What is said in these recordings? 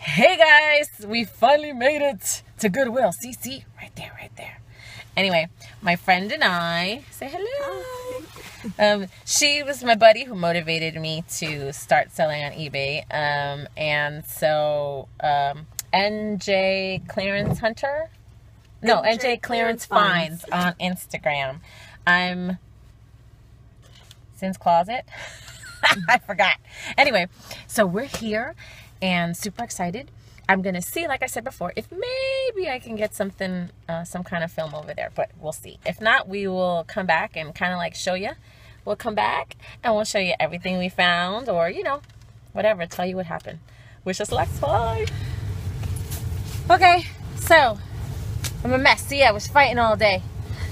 Hey guys, we finally made it to Goodwill. See, see, right there, right there. Anyway, my friend and I say hello. Um, she was my buddy who motivated me to start selling on eBay. Um, and so um, NJ Clarence Hunter, no NJ NJ Clarence Finds on Instagram. I'm Cyn's closet. I forgot. Anyway, so we're here and super excited. I'm gonna see, like I said before, if maybe I can get something, uh, some kind of film over there, but we'll see. If not, we will come back and kind of like show you. We'll come back and we'll show you everything we found, or you know, whatever. Tell you what happened. Wish us luck. Bye. Okay, so I'm a mess. See, I was fighting all day,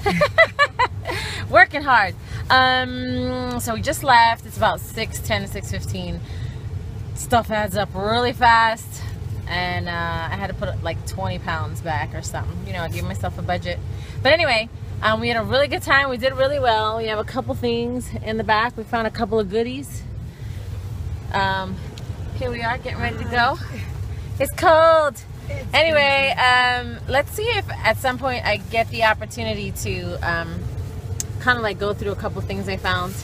working hard. Um, so we just left. It's about 6, 10 to 6, 15. Stuff adds up really fast. And uh, I had to put like 20 pounds back or something. You know, I gave myself a budget. But anyway, um, we had a really good time. We did really well. We have a couple things in the back. We found a couple of goodies. Um, here we are getting ready to go. It's cold. Anyway, um, let's see if at some point I get the opportunity to um, kind of like go through a couple things I found.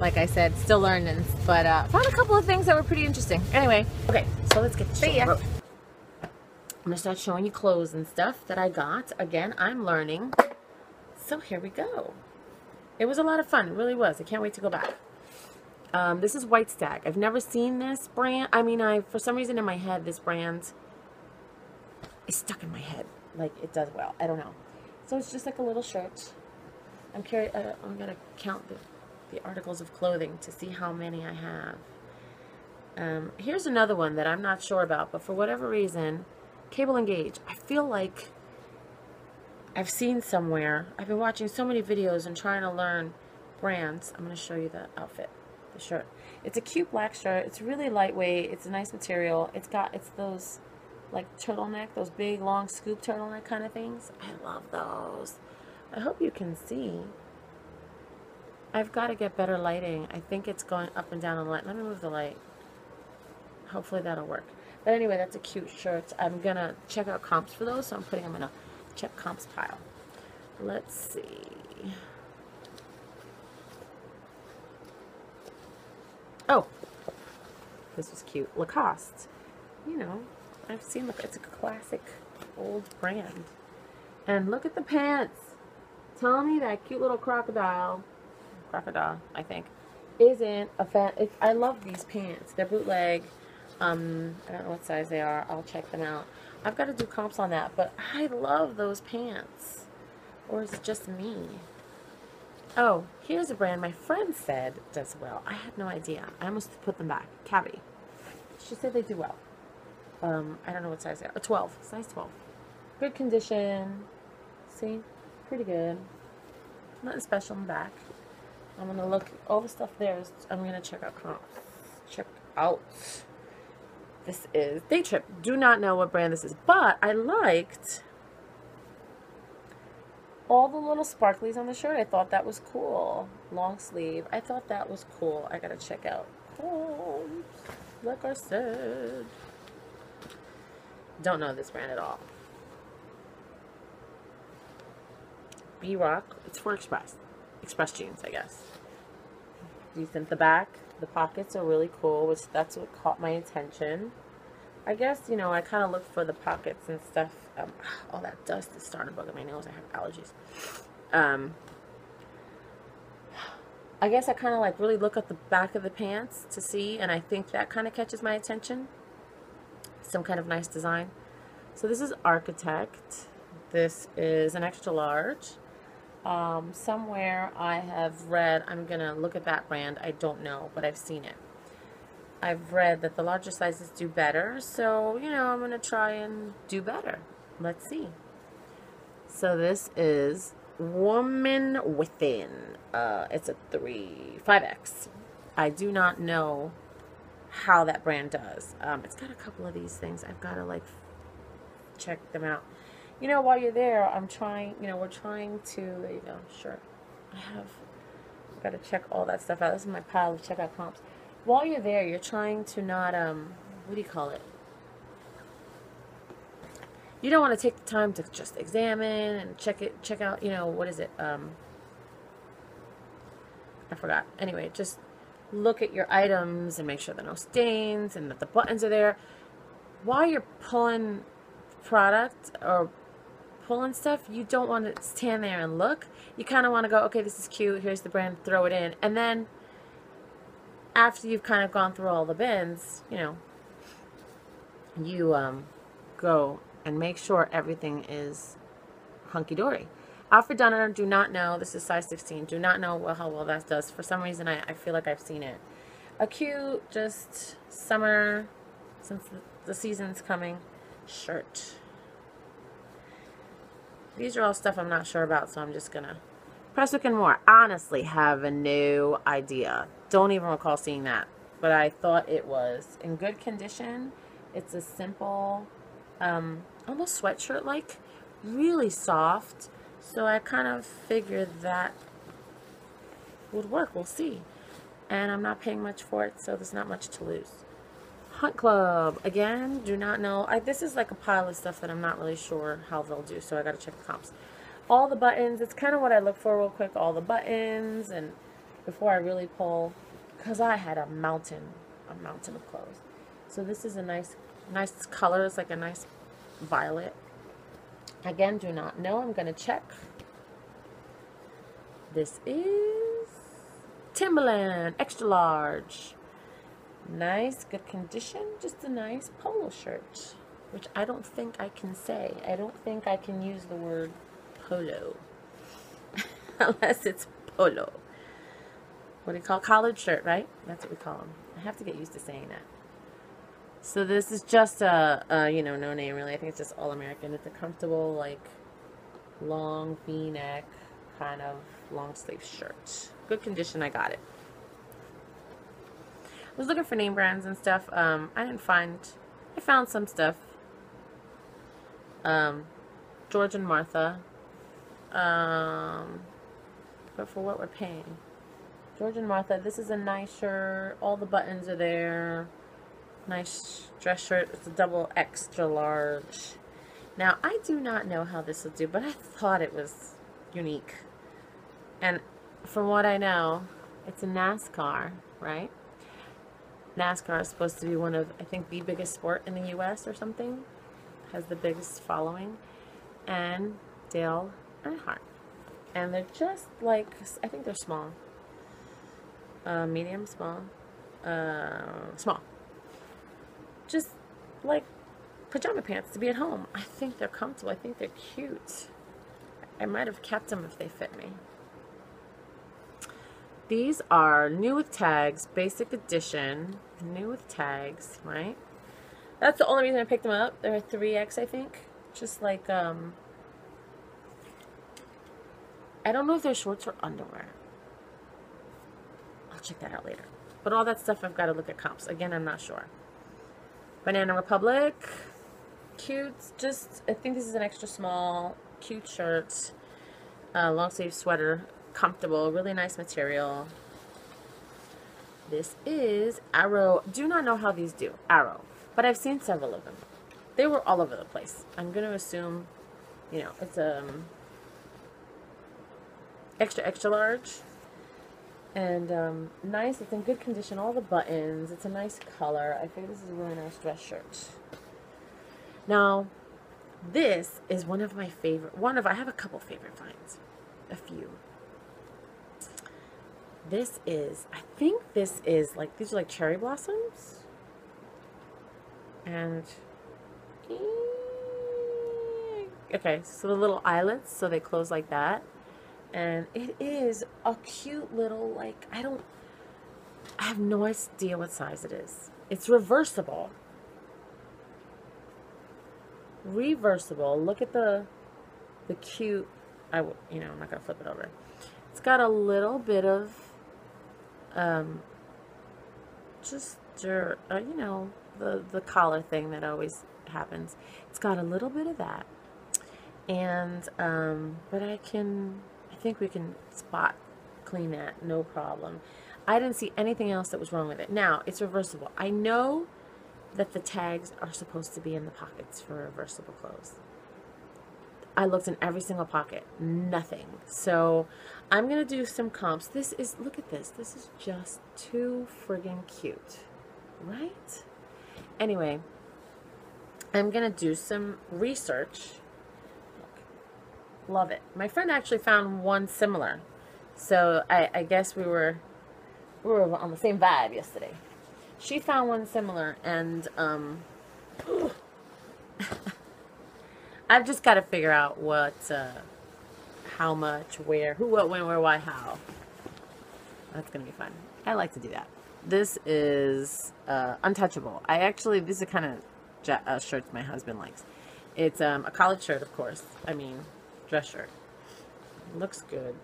Like I said, still learning, but uh, found a couple of things that were pretty interesting. Anyway, okay, so let's get to ya. I'm gonna start showing you clothes and stuff that I got. Again, I'm learning. So here we go. It was a lot of fun. It really was. I can't wait to go back. Um, this is White Stag. I've never seen this brand. I mean, I for some reason in my head, this brand is stuck in my head. Like it does well. I don't know. So it's just like a little shirt. I'm curious. Uh, I'm gonna count the the articles of clothing to see how many I have. Um, here's another one that I'm not sure about, but for whatever reason, Cable & Gauge. I feel like I've seen somewhere. I've been watching so many videos and trying to learn brands. I'm going to show you the outfit, the shirt. It's a cute black shirt. It's really lightweight. It's a nice material. It's got, it's those like turtleneck, those big long scoop turtleneck kind of things. I love those. I hope you can see. I've got to get better lighting. I think it's going up and down on the light. Let me move the light. Hopefully that'll work. But anyway, that's a cute shirt. I'm going to check out comps for those, so I'm putting them in a check comps pile. Let's see. Oh, this was cute. Lacoste. You know, I've seen Lacoste. It's a classic old brand. And look at the pants. Tell me that cute little crocodile, crocodile, I think, isn't a fan. If I love these pants. They're bootleg. Um, I don't know what size they are. I'll check them out. I've got to do comps on that, but I love those pants. Or is it just me? Oh, here's a brand my friend said does well. I had no idea. I almost put them back. Cavity. She said they do well. Um, I don't know what size they are. A 12. Size 12. Good condition. See? Pretty good. Nothing special in the back. I'm gonna look all the stuff there is I'm gonna check out. Check out. This is Day Trip. Do not know what brand this is, but I liked all the little sparklies on the shirt. I thought that was cool. Long sleeve. I thought that was cool. I gotta check out. Like I said. Don't know this brand at all. B Rock. It's for Express. Express jeans, I guess. Decent. The back, the pockets are really cool, which that's what caught my attention. I guess, you know, I kind of look for the pockets and stuff. Um, all that dust is starting to bug my nose. I have allergies. Um, I guess I kind of like really look at the back of the pants to see, and I think that kind of catches my attention. Some kind of nice design. So this is Architect. This is an extra large. Um, somewhere I have read, I'm going to look at that brand. I don't know, but I've seen it. I've read that the larger sizes do better, so, you know, I'm going to try and do better. Let's see. So this is Woman Within. Uh, it's a 3, 5X. I do not know how that brand does. Um, it's got a couple of these things. I've got to, like, check them out. You know, while you're there, I'm trying, you know, we're trying to, there you go, sure. I have, got to check all that stuff out. This is my pile of checkout comps. While you're there, you're trying to not, um, what do you call it? you don't want to take the time to just examine and check it, check out, you know, what is it? Um, I forgot. Anyway, just look at your items and make sure there are no stains and that the buttons are there. While you're pulling product or pulling stuff, you don't want to stand there and look. You kind of want to go, okay, this is cute. Here's the brand. Throw it in. And then after you've kind of gone through all the bins, you know, you um, go and make sure everything is hunky-dory. Alfred Dunner, do not know. This is size 16. Do not know well, how well that does. For some reason, I, I feel like I've seen it. A cute, just summer, since the season's coming, shirt. These are all stuff I'm not sure about, so I'm just going to. Preswick & Moore. Honestly, have a new idea. Don't even recall seeing that. But I thought it was in good condition. It's a simple, um, almost sweatshirt-like. Really soft so I kind of figured that would work. We'll see. And I'm not paying much for it, so there's not much to lose. Hunt Club. Again, do not know. I, this is like a pile of stuff that I'm not really sure how they'll do, so I got to check the comps. All the buttons. It's kind of what I look for real quick. All the buttons, and before I really pull, because I had a mountain, a mountain of clothes. So this is a nice, nice color. It's like a nice violet. Again, do not know. I'm going to check. This is Timberland, extra large. Nice, good condition. Just a nice polo shirt, which I don't think I can say. I don't think I can use the word polo. Unless it's polo. What do you call collared shirt, right? That's what we call them. I have to get used to saying that. So this is just a, a, you know, no name really. I think it's just all American. It's a comfortable, like, long v-neck kind of long sleeve shirt. Good condition. I got it. Was looking for name brands and stuff. Um, I didn't find. I found some stuff. Um, George and Martha. Um, but for what we're paying. George and Martha. This is a nice shirt. All the buttons are there. Nice dress shirt. It's a double extra large. Now, I do not know how this will do, but I thought it was unique. And from what I know, it's a NASCAR, right? NASCAR is supposed to be one of, I think, the biggest sport in the U.S. or something. Has the biggest following. And Dale Earnhardt. And they're just like, I think they're small. Uh, medium, small. Uh, small just like pajama pants to be at home. I think they're comfortable. I think they're cute. I might have kept them if they fit me. These are new with tags, basic edition, new with tags, right? That's the only reason I picked them up. They're 3X, I think. Just like, um, I don't know if they're shorts or underwear. I'll check that out later. But all that stuff, I've got to look at comps. Again, I'm not sure. Banana Republic. Cute. Just, I think this is an extra small, cute shirt. Uh, long sleeve sweater. Comfortable. Really nice material. This is Arrow. Do not know how these do. Arrow. But I've seen several of them. They were all over the place. I'm going to assume, you know, it's um extra, extra large. And um, nice, it's in good condition, all the buttons, it's a nice color. I think this is a really nice dress shirt. Now, this is one of my favorite, one of, I have a couple favorite finds, a few. This is, I think this is like, these are like cherry blossoms. And, okay, so the little eyelets, so they close like that and it is a cute little like I don't I have no idea what size it is. It's reversible. Reversible. Look at the the cute I you know, I'm not going to flip it over. It's got a little bit of um just dirt, uh, you know, the the collar thing that always happens. It's got a little bit of that. And um but I can I think we can spot clean that, no problem. I didn't see anything else that was wrong with it. Now, it's reversible. I know that the tags are supposed to be in the pockets for reversible clothes. I looked in every single pocket. Nothing. So I'm going to do some comps. This is, look at this. This is just too friggin' cute. Right? Anyway, I'm going to do some research. Love it. My friend actually found one similar. So I, I guess we were we were on the same vibe yesterday. She found one similar, and um, I've just got to figure out what, uh, how much, where, who, what, when, where, why, how. That's gonna be fun. I like to do that. This is uh, Untouchable. I actually, this is kind of uh, shirts my husband likes. It's um, a collared shirt, of course. I mean, dress shirt. Looks good.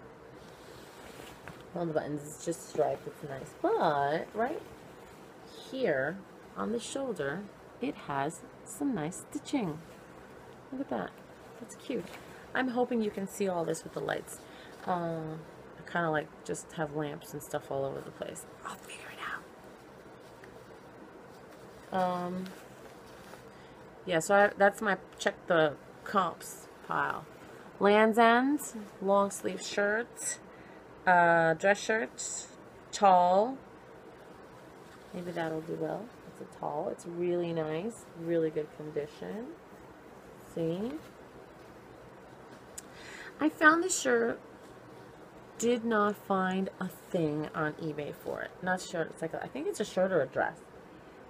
On the buttons, it's just striped. It's nice. But, right here on the shoulder, it has some nice stitching. Look at that. That's cute. I'm hoping you can see all this with the lights. Uh, I kind of like just have lamps and stuff all over the place. I'll figure it out. Um, yeah, so I, that's my check the comps pile. Lands' End, long sleeve shirt, uh, dress shirt, tall. Maybe that'll do well. It's a tall. It's really nice, really good condition. See? I found this shirt, did not find a thing on eBay for it. Not sure. It's like, a, I think it's a shirt or a dress.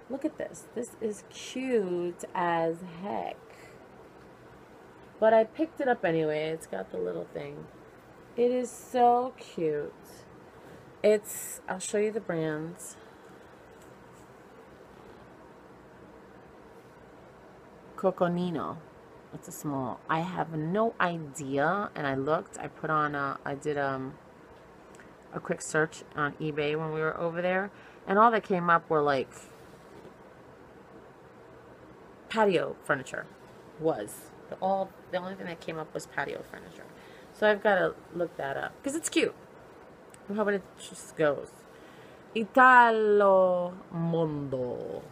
Look at this. This is cute as heck. But I picked it up anyway. It's got the little thing. It is so cute. It's, I'll show you the brands. Coconino. It's a small. I have no idea. And I looked. I put on a, I did um, a quick search on eBay when we were over there. And all that came up were like patio furniture was. The, all the only thing that came up was patio furniture. So I've got to look that up because it's cute. How about it just goes? Italo Mondo.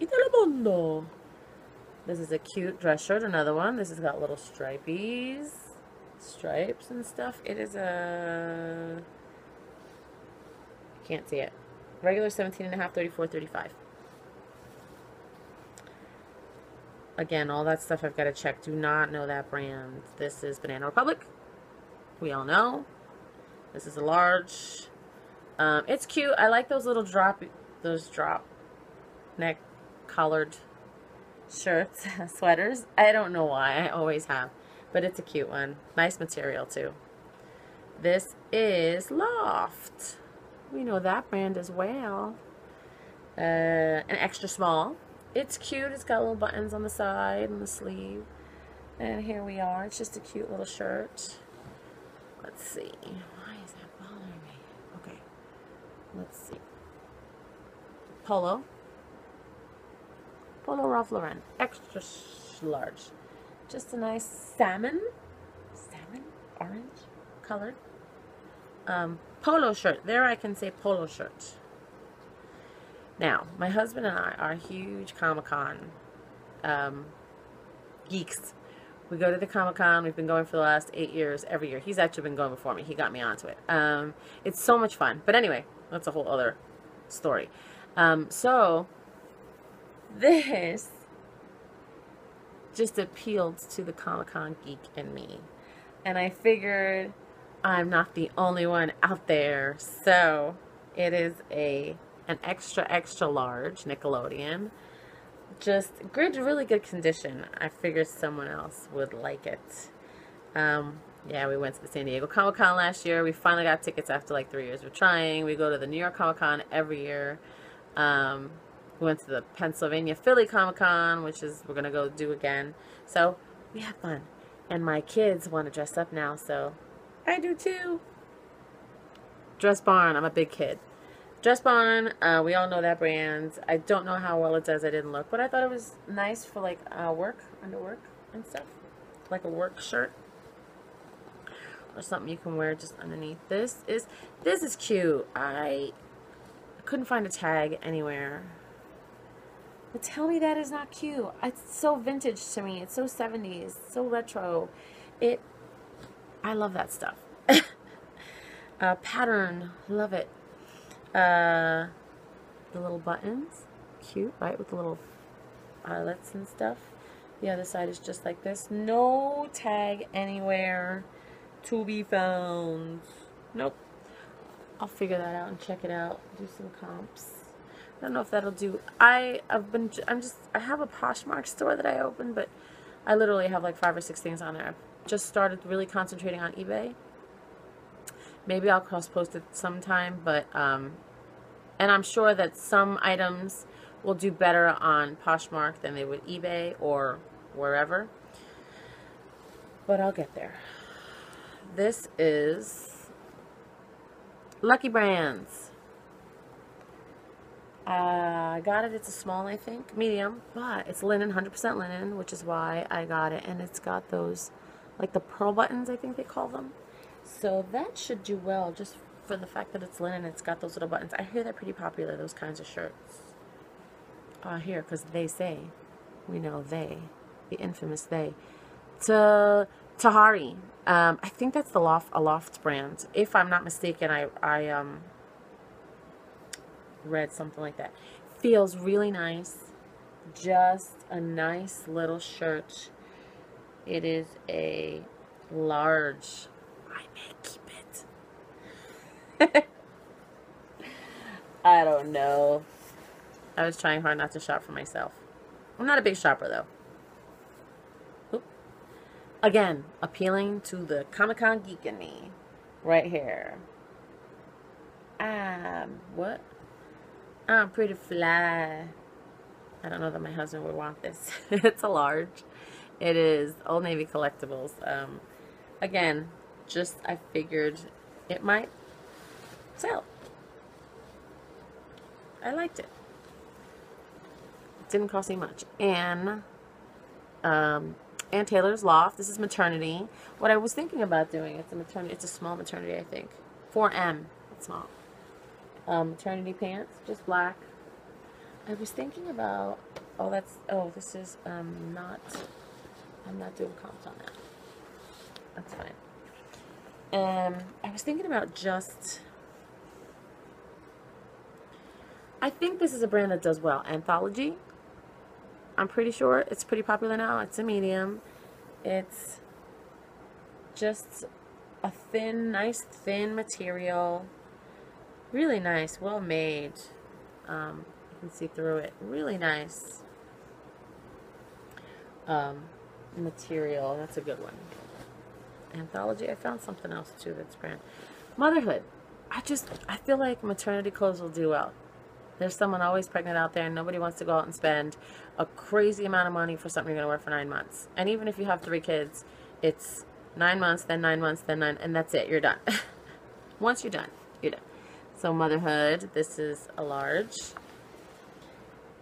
Italo Mondo. This is a cute dress shirt. Another one. This has got little stripies, stripes and stuff. It is a. Can't see it. Regular 17 and a half, 34, 35. Again, all that stuff I've got to check. Do not know that brand. This is Banana Republic. We all know. This is a large. Um, it's cute. I like those little drop, those drop neck collared shirts, sweaters. I don't know why. I always have. But it's a cute one. Nice material, too. This is Loft. We know that brand as well. Uh, an extra small. It's cute. It's got little buttons on the side and the sleeve. And here we are. It's just a cute little shirt. Let's see. Why is that bothering me? Okay. Let's see. Polo. Polo Ralph Lauren. Extra large. Just a nice salmon. Salmon? Orange? color. Um, polo shirt. There I can say polo shirt. Now, my husband and I are huge Comic-Con um, geeks. We go to the Comic-Con. We've been going for the last eight years, every year. He's actually been going before me. He got me onto it. Um, it's so much fun. But anyway, that's a whole other story. Um, so, this just appealed to the Comic-Con geek in me. And I figured I'm not the only one out there. So, it is a an extra, extra large Nickelodeon. Just good, really good condition. I figured someone else would like it. Um, yeah, we went to the San Diego Comic Con last year. We finally got tickets after like three years of trying. We go to the New York Comic Con every year. Um, we went to the Pennsylvania Philly Comic Con, which is we're gonna go do again. So we have fun, and my kids want to dress up now, so I do too. Dress Barn. I'm a big kid. Dress Barn, uh, we all know that brand. I don't know how well it does. I didn't look, but I thought it was nice for like uh, work, under work and stuff, like a work shirt or something you can wear just underneath. This is this is cute. I couldn't find a tag anywhere. But tell me that is not cute. It's so vintage to me. It's so 70s, so retro. It, I love that stuff. uh, pattern, love it. Uh, the little buttons, cute, right? With the little eyelets and stuff. The other side is just like this. No tag anywhere to be found. Nope. I'll figure that out and check it out. Do some comps. I don't know if that'll do. I have been. I'm just. I have a Poshmark store that I opened, but I literally have like five or six things on there. I've just started really concentrating on eBay. Maybe I'll cross post it sometime, but um, and I'm sure that some items will do better on Poshmark than they would eBay or wherever. But I'll get there. This is Lucky Brands. Uh, I got it. It's a small, I think, medium, but it's linen, 100% linen, which is why I got it. And it's got those, like the pearl buttons, I think they call them. So that should do well just for the fact that it's linen. It's got those little buttons. I hear they're pretty popular, those kinds of shirts. Uh, here, because they say, we know they, the infamous they. T Tahari. Um, I think that's the Loft, a Loft brand. If I'm not mistaken, I, I um, read something like that. Feels really nice. Just a nice little shirt. It is a large. I may keep it. I don't know. I was trying hard not to shop for myself. I'm not a big shopper though. Oop. Again, appealing to the Comic Con geek in me. Right here. Um, what? I'm pretty fly. I don't know that my husband would want this. it's a large. It is Old Navy Collectibles. Um, again, just I figured it might sell. I liked it. it didn't cost me much. And um, Ann Taylor's Loft. This is maternity. What I was thinking about doing, it's a maternity, it's a small maternity, I think. 4M. It's small um, maternity pants, just black. I was thinking about, oh, that's, oh, this is um, not, I'm not doing comps on that. That's fine. Um, I was thinking about just, I think this is a brand that does well. Anthology. I'm pretty sure it's pretty popular now. It's a medium. It's just a thin, nice thin material. Really nice, well made. Um, you can see through it. Really nice um, material. That's a good one. Anthology. I found something else too that's brand. Motherhood. I just, I feel like maternity clothes will do well. There's someone always pregnant out there and nobody wants to go out and spend a crazy amount of money for something you're going to wear for nine months. And even if you have three kids, it's nine months, then nine months, then nine, and that's it. You're done. Once you're done, you're done. So motherhood, this is a large.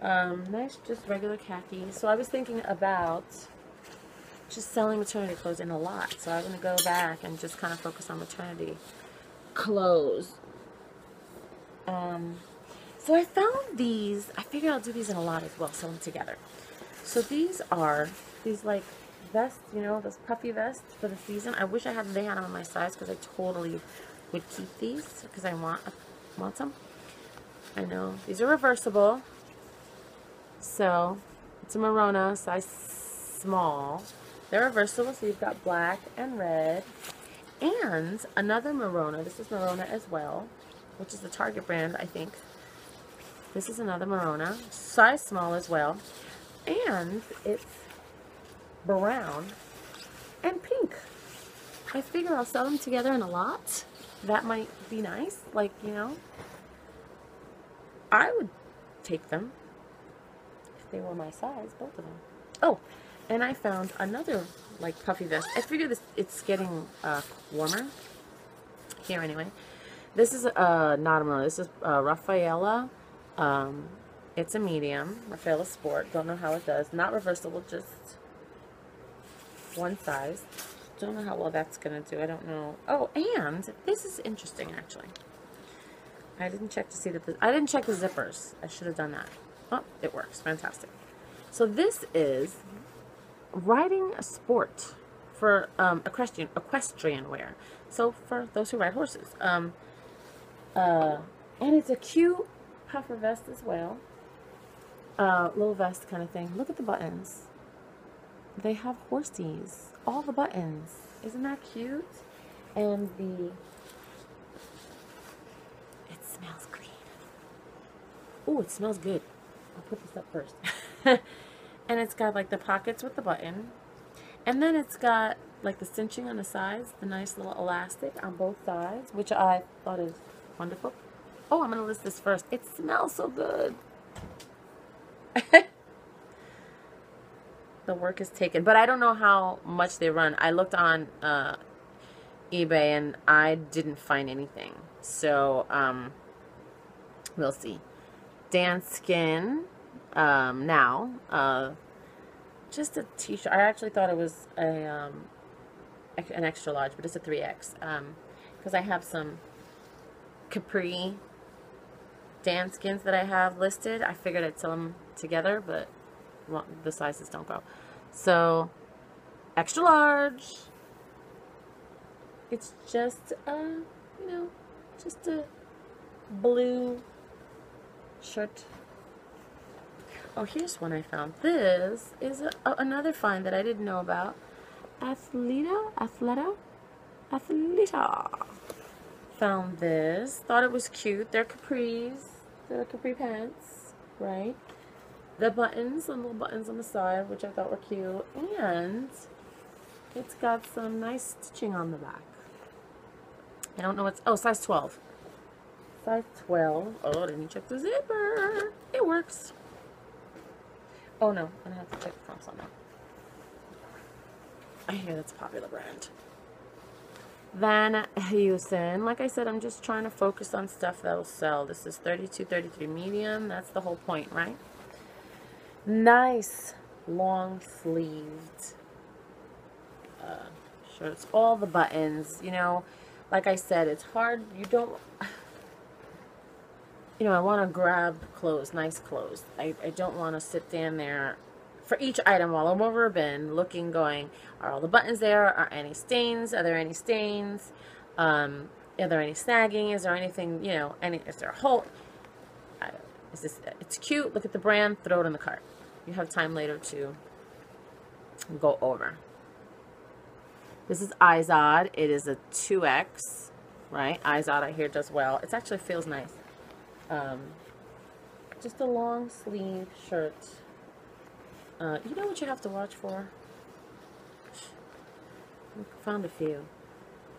Um, nice, just regular khaki. So I was thinking about just selling maternity clothes in a lot. So I'm going to go back and just kind of focus on maternity clothes. Um, so I found these, I figured I'll do these in a lot as well, sell them together. So these are, these like vests, you know, those puffy vests for the season. I wish I had, they had them on my size because I totally would keep these because I want a Want some? I know. These are reversible. So, it's a Merona, size small. They're reversible, so you've got black and red. And another Merona. This is Merona as well, which is the Target brand, I think. This is another Merona. Size small as well. And it's brown and pink. I figure I'll sell them together in a lot that might be nice. Like, you know, I would take them if they were my size, both of them. Oh, and I found another like puffy vest. I figure this it's getting uh, warmer here anyway. This is uh, not a This is uh, Rafaela. Um, it's a medium. Rafaela Sport. Don't know how it does. Not reversible, just one size. Don't know how well that's going to do. I don't know. Oh, and this is interesting, actually. I didn't check to see that the, I didn't check the zippers. I should have done that. Oh, it works. Fantastic. So this is riding a sport for um, equestrian, equestrian wear. So for those who ride horses. Um, uh, and it's a cute puffer vest as well. Uh, little vest kind of thing. Look at the buttons. They have horsies. All the buttons. Isn't that cute? And the... It smells clean. Oh, it smells good. I'll put this up first. and it's got like the pockets with the button. And then it's got like the cinching on the sides, the nice little elastic on both sides, which I thought is wonderful. Oh, I'm going to list this first. It smells so good. the work is taken. But I don't know how much they run. I looked on uh, eBay and I didn't find anything. So, um, we'll see. Danskin um, now. Uh, just a t-shirt. I actually thought it was a um, an extra large, but it's a 3X. Because um, I have some capri Danskins that I have listed. I figured I'd sell them together, but the sizes don't go. So, extra large. It's just, a, you know, just a blue shirt. Oh, here's one I found. This is a, another find that I didn't know about. Athleta? Athleta? Athleta. Found this. Thought it was cute. They're capris. They're capri pants, right? The buttons, the little buttons on the side, which I thought were cute. And it's got some nice stitching on the back. I don't know what's... Oh, size 12. Size 12. Oh, me check the zipper. It works. Oh, no. I'm going to have to check the comps on that. I hear that's a popular brand. Van Heusen. Like I said, I'm just trying to focus on stuff that will sell. This is 32, 33 medium. That's the whole point, right? Nice long sleeved uh, shirts. All the buttons, you know, like I said, it's hard. You don't, you know, I want to grab clothes, nice clothes. I, I don't want to sit down there for each item while I'm over a bin looking, going, are all the buttons there? Are any stains? Are there any stains? Um, are there any snagging? Is there anything, you know, any, is there a hole? Is this, it's cute. Look at the brand. Throw it in the cart. You have time later to go over. This is Izod. It is a 2X, right? Izod I hear does well. It actually feels nice. Um, just a long sleeve shirt. Uh, you know what you have to watch for? Found a few.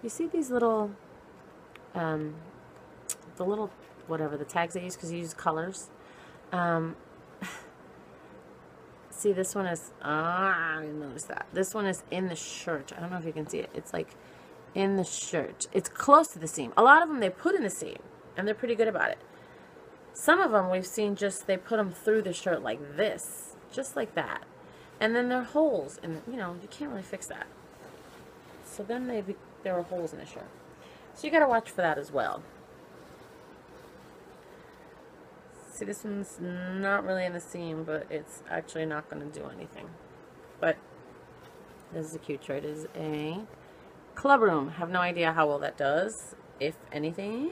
You see these little, um, the little, whatever, the tags they use because you use colors. Um, see, this one is, ah, I noticed that. This one is in the shirt. I don't know if you can see it. It's like in the shirt. It's close to the seam. A lot of them they put in the seam, and they're pretty good about it. Some of them we've seen just, they put them through the shirt like this, just like that. And then there are holes, and you know, you can't really fix that. So then they there are holes in the shirt. So you got to watch for that as well. See, this one's not really in the seam, but it's actually not going to do anything. But this is a cute shirt. It is a club room. Have no idea how well that does, if anything.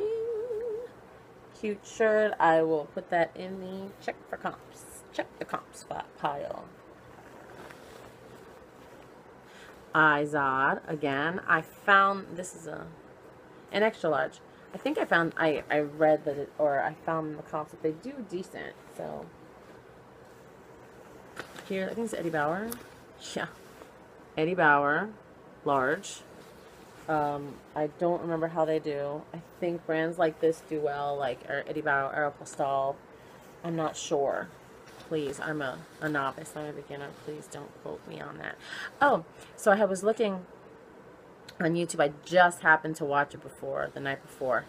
Cute shirt. I will put that in the check for comps. Check the comps pile. Izod again. I found this is a an extra large. I think I found, I, I read that it, or I found the comps that they do decent, so. Here, I think it's Eddie Bauer. Yeah. Eddie Bauer, large. Um, I don't remember how they do. I think brands like this do well, like Eddie Bauer, Aeropostale. I'm not sure. Please, I'm a, a novice, I'm a beginner. Please don't quote me on that. Oh, so I was looking on YouTube. I just happened to watch it before, the night before.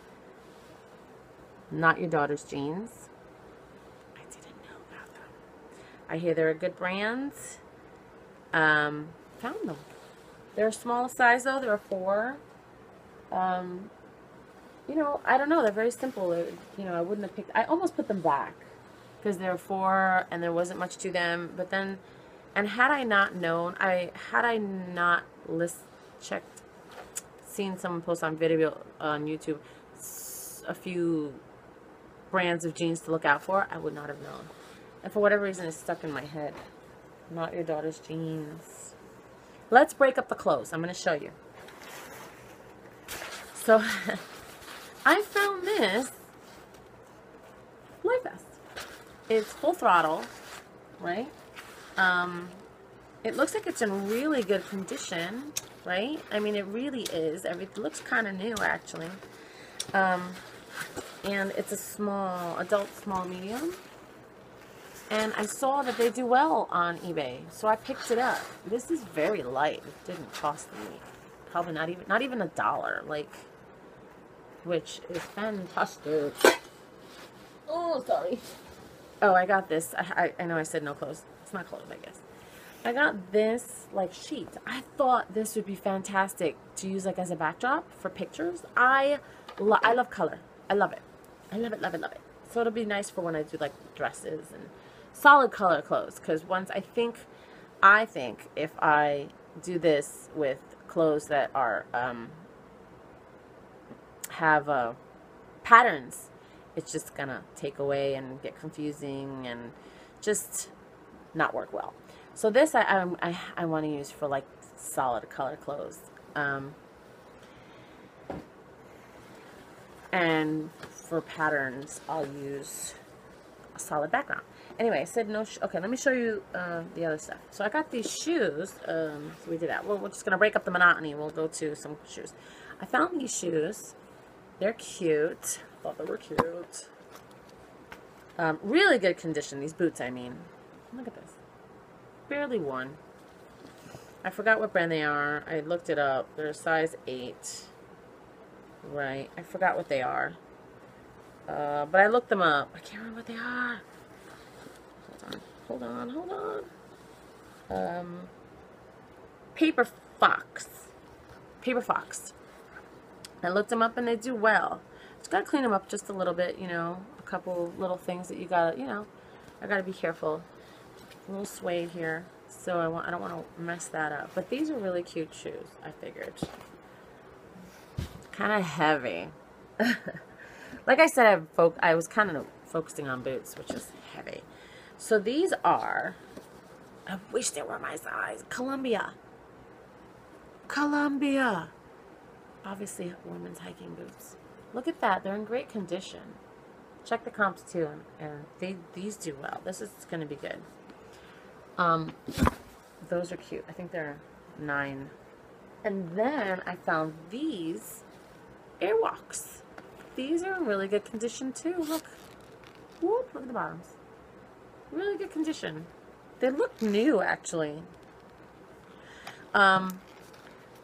Not Your Daughter's Jeans. I didn't know about them. I hear they're a good brand. Um, found them. They're a small size though. They're a four. Um, you know, I don't know. They're very simple. They're, you know, I wouldn't have picked. I almost put them back because they're four and there wasn't much to them. But then, and had I not known, I had I not list checked, seen someone post on video on YouTube a few brands of jeans to look out for, I would not have known. And for whatever reason, it's stuck in my head. Not your daughter's jeans. Let's break up the clothes. I'm going to show you. So, I found this life vest. It's full throttle, right? Um, it looks like it's in really good condition, right? I mean, it really is. Everything looks kind of new, actually. Um, and it's a small, adult small medium. And I saw that they do well on eBay, so I picked it up. This is very light. It didn't cost me probably not even not even a dollar, like, which is fantastic. Oh, sorry. Oh, I got this. I, I, I know I said no clothes. It's not clothes, I guess. I got this like sheet. I thought this would be fantastic to use like as a backdrop for pictures. I lo I love color. I love it. I love it, love it, love it. So it'll be nice for when I do like dresses and solid color clothes. Because once I think, I think if I do this with clothes that are um, have uh, patterns, it's just gonna take away and get confusing and just not work well. So this I I, I, I want to use for like solid color clothes. Um, and for patterns, I'll use a solid background. Anyway, I said no. okay, let me show you uh, the other stuff. So I got these shoes. Um, so we did that. Well, we're just gonna break up the monotony. We'll go to some shoes. I found these shoes. They're cute. Thought they were cute. Um, really good condition. These boots, I mean. Look at this. Barely worn. I forgot what brand they are. I looked it up. They're a size 8. Right. I forgot what they are. Uh, but I looked them up. I can't remember what they are. Hold on. Hold on. Hold on. Um, Paper Fox. Paper Fox. I looked them up and they do well. Just gotta clean them up just a little bit, you know. A couple little things that you gotta, you know. I gotta be careful. A little suede here. So I want I don't want to mess that up. But these are really cute shoes, I figured kind of heavy. like I said, I, I was kind of focusing on boots, which is heavy. So these are, I wish they were my size, Columbia. Columbia. Obviously, women's hiking boots. Look at that. They're in great condition. Check the comps too, and, and they these do well. This is going to be good. Um, those are cute. I think they're nine. And then I found these Airwalks. These are in really good condition too. Look. Whoop, look at the bottoms. Really good condition. They look new actually. Um,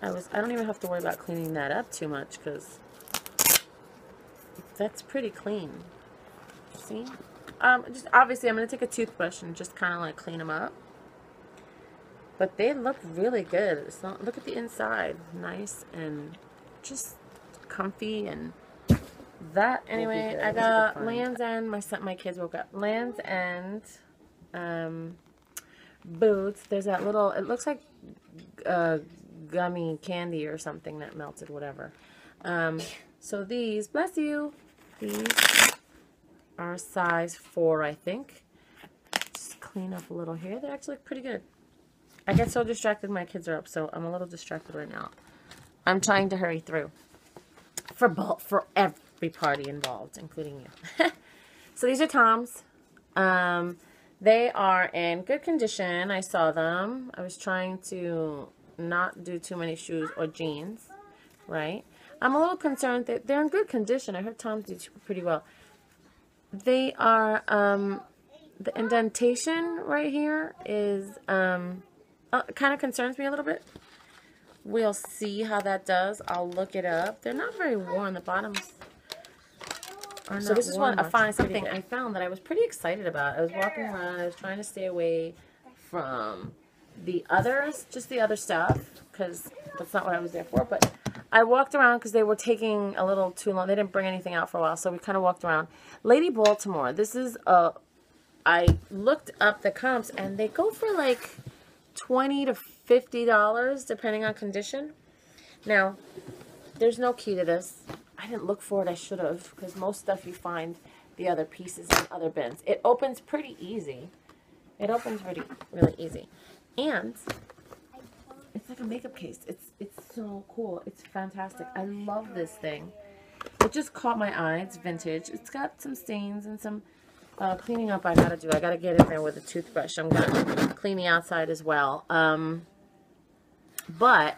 I was, I don't even have to worry about cleaning that up too much because that's pretty clean. See? Um, just obviously I'm going to take a toothbrush and just kind of like clean them up. But they look really good. It's not, look at the inside. Nice and just comfy and that. Anyway i got lands end my son my kids woke up. Lands end um boots. There's that little it looks like uh gummy candy or something that melted whatever. Um so these bless you. These are size four i think just clean up a little here they actually look pretty good i get so distracted my kids are up so i'm a little distracted right now i'm trying to hurry through for both, for every party involved, including you. so these are Tom's. Um, they are in good condition. I saw them. I was trying to not do too many shoes or jeans, right? I'm a little concerned that they're in good condition. I heard Tom's did pretty well. They are, um, the indentation right here is, um, uh, kind of concerns me a little bit. We'll see how that does. I'll look it up. They're not very worn. The bottoms so this is one a fine something I found that I was pretty excited about. I was walking around. I was trying to stay away from the others, just the other stuff, because that's not what I was there for. But I walked around because they were taking a little too long. They didn't bring anything out for a while, so we kind of walked around. Lady Baltimore. This is a I looked up the comps and they go for like 20 to $50 depending on condition. Now, there's no key to this. I didn't look for it. I should have because most stuff you find the other pieces in other bins. It opens pretty easy. It opens really, really easy. And it's like a makeup case. It's it's so cool. It's fantastic. I love this thing. It just caught my eye. It's vintage. It's got some stains and some uh, cleaning up I gotta do. I gotta get in there with a toothbrush. I'm gonna clean the outside as well. Um, but,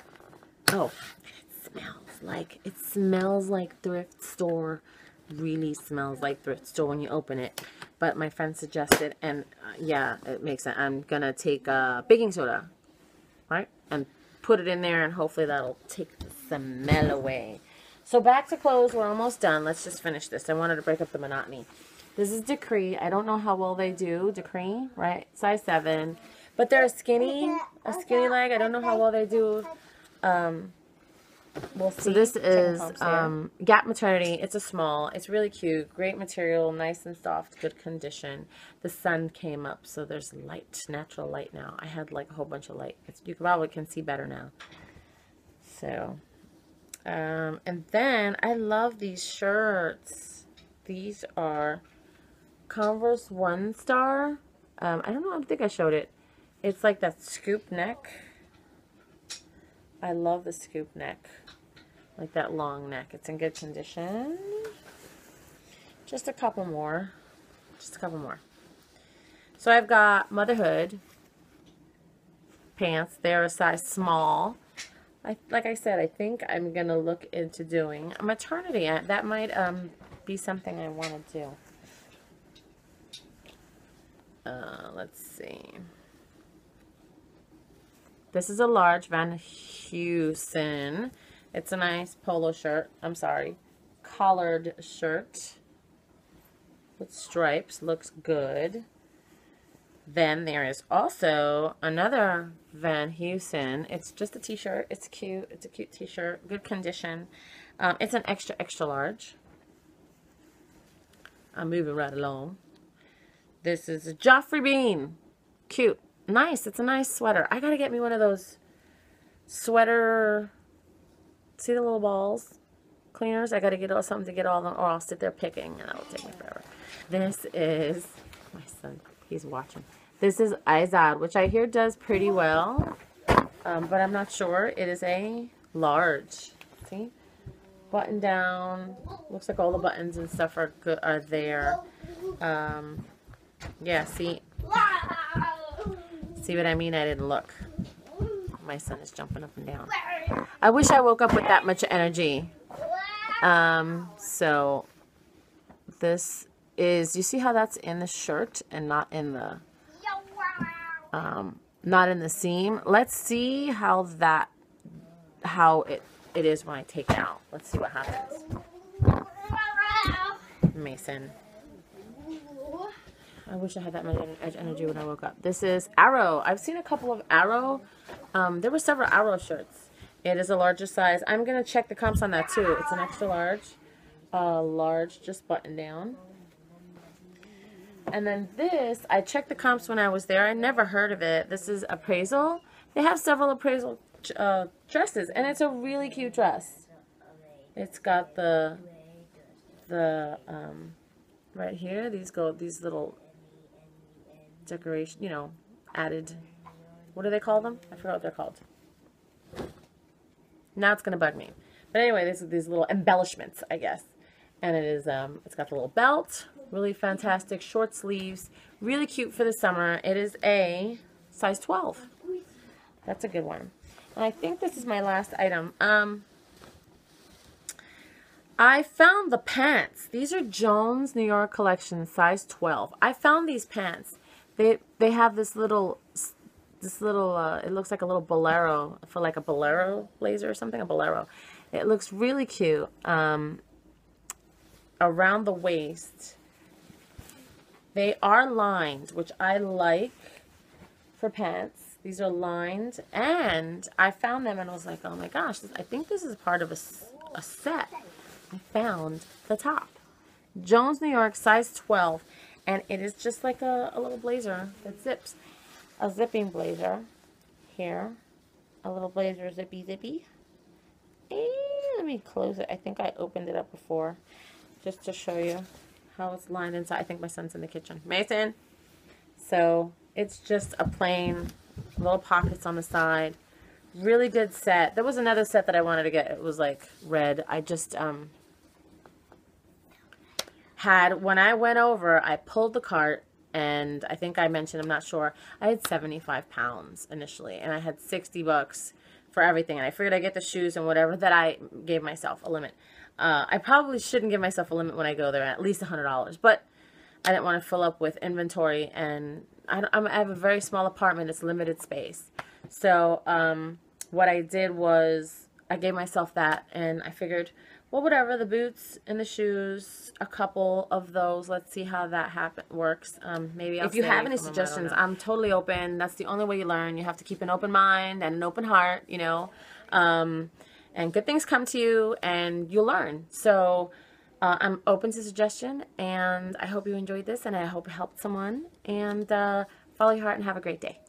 oh, it smells like, it smells like thrift store. Really smells like thrift store when you open it. But my friend suggested, and uh, yeah, it makes it. I'm gonna take uh, baking soda? And put it in there and hopefully that'll take the smell away. So back to clothes. We're almost done. Let's just finish this. I wanted to break up the monotony. This is Decree. I don't know how well they do. Decree, right? Size 7. But they're a skinny, a skinny leg. I don't know how well they do. Um, we'll see. So this is um, Gap Maternity. It's a small. It's really cute. Great material. Nice and soft. Good condition. The sun came up, so there's light, natural light now. I had like a whole bunch of light. It's, you probably can see better now. So, um, and then I love these shirts. These are Converse One Star. Um, I don't know. I don't think I showed it. It's like that scoop neck. I love the scoop neck. Like that long neck. It's in good condition. Just a couple more. Just a couple more. So I've got Motherhood pants. They're a size small. I, like I said, I think I'm going to look into doing a maternity. That might um, be something I want to do. Uh, let's see. This is a large Van Heusen. It's a nice polo shirt. I'm sorry. Collared shirt with stripes. Looks good. Then there is also another Van Heusen. It's just a t-shirt. It's cute. It's a cute t-shirt. Good condition. Um, it's an extra, extra large. I'm moving right along. This is a Geoffrey Beene. Cute. Nice. It's a nice sweater. I got to get me one of those sweater, see the little balls? Cleaners. I got to get all, something to get all them, or I'll sit there picking, and that'll take me forever. This is, my son, he's watching. This is Izod, which I hear does pretty well, um, but I'm not sure. It is a large. See? Button down. Looks like all the buttons and stuff are good are there. Um, yeah, see? See what I mean? I didn't look. My son is jumping up and down. I wish I woke up with that much energy. Um, so this is, you see how that's in the shirt and not in the, um, not in the seam. Let's see how that, how it, it is when I take it out. Let's see what happens. Mason. I wish I had that much energy when I woke up. This is Arrow. I've seen a couple of Arrow. Um, there were several Arrow shirts. It is a larger size. I'm going to check the comps on that too. It's an extra large. Large, just button down. And then this, I checked the comps when I was there. I never heard of it. This is Appraisal. They have several Appraisal uh, dresses, and it's a really cute dress. It's got the, the, um, right here, these go, these little decoration, you know, added, what do they call them? I forgot what they're called. Now it's going to bug me. But anyway, these are these little embellishments, I guess. And it is, um, it's got the little belt, really fantastic, short sleeves, really cute for the summer. It is a size 12. That's a good one. And I think this is my last item. Um, I found the pants. These are Jones New York collection, size 12. I found these pants they they have this little this little uh, it looks like a little bolero for like a bolero blazer or something a bolero. It looks really cute um, around the waist. They are lined which I like for pants. These are lined and I found them and was like oh my gosh this, I think this is part of a, a set. I found the top. Jones New York size 12 And it is just like a, a little blazer that zips. A zipping blazer. Here. A little blazer zippy zippy. And let me close it. I think I opened it up before. Just to show you how it's lined inside. I think my son's in the kitchen. Mason! So it's just a plain little pockets on the side. Really good set. There was another set that I wanted to get. It was like red. I just um had when I went over, I pulled the cart and I think I mentioned, I'm not sure, I had 75 pounds initially and I had 60 bucks for everything. And I figured I'd get the shoes and whatever that I gave myself a limit. Uh, I probably shouldn't give myself a limit when I go there, at least $100. But I didn't want to fill up with inventory and I, I have a very small apartment. It's limited space. So um, what I did was I gave myself that and I figured, well, whatever, the boots and the shoes, a couple of those. Let's see how that happen works. Um, maybe I'll if you have any suggestions, I'm totally open. That's the only way you learn. You have to keep an open mind and an open heart, you know. Um, and good things come to you and you'll learn. So uh, I'm open to suggestion and I hope you enjoyed this and I hope it helped someone. And uh, follow your heart and have a great day.